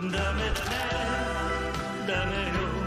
dame, dame, dame,